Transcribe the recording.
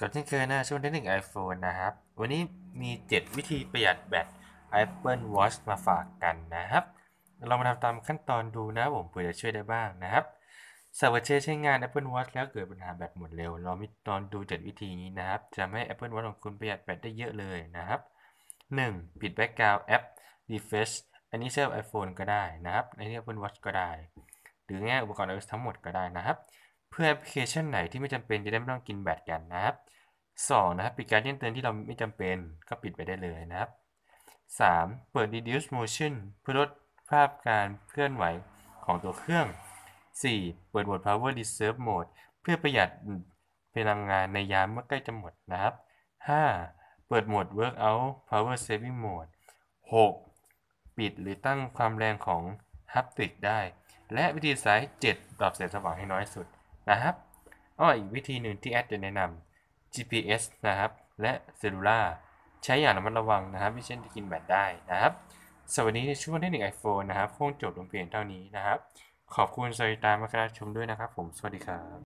ก็เช่นเคยนะช่วงเทคนิค iPhone นะครับ วันนี้มี 7 วิธีประหยัดแบต Apple Watch มาฝากกันนะครับ เรามาทำตามขั้นตอนดูนะผมเผื่อจะช่วยได้บ้างนะครับสาวเชใช้งาน Apple Watch แล้วเกิดปัญหาแบตหมดเร็ว เรามีตอนดู 7 วิธีนี้นะครับ จะให้ Apple Watch ของคุณประหยัดแบตได้เยอะเลยนะครับ 1. ปิดแบ็กกราวด์แอป Refresh อันนี้ใช้ iPhone ก็ได้นะครับในที่ Apple Watch ก็ได้ หรือง่ายอุปกรณ์ iOS ทั้งหมดก็ได้นะครับ เพื่อแอปพลิเคชันไหนที่ไม่จำเป็นจะได้ไม่ต้องกินแบตกันนะครับ 2. นะครับปิดการแจ้งเตือนที่เราไม่จำเป็นก็ปิดไปได้เลยนะครับ 3. เปิด reduce motion เพื่อลดภาพการเคลื่อนไหวของตัวเครื่อง 4. เปิดโหมด power reserve mode เพื่อประหยัดพลังงานในยามเมื่อใกล้จะหมดนะครับ 5. เปิดโหมด workout power saving mode 6. ปิดหรือตั้งความแรงของฮับติกได้ และวิธีสาย7ปรับแสงสว่างให้น้อยสุด นะครับอ้ออีกวิธีหนึ่งที่แอดจะแนะนำ GPS นะครับ และเซลลูล่าใช้อย่างระมัดระวังนะครับไม่เช่นจะกินแบตได้นะครับสวัสดีในช่วงเทคนิค iPhone นะครับคงจบลงเพียงเท่านี้นะครับ ขอบคุณสวัสดีตามมารับชมด้วยนะครับผม สวัสดีครับ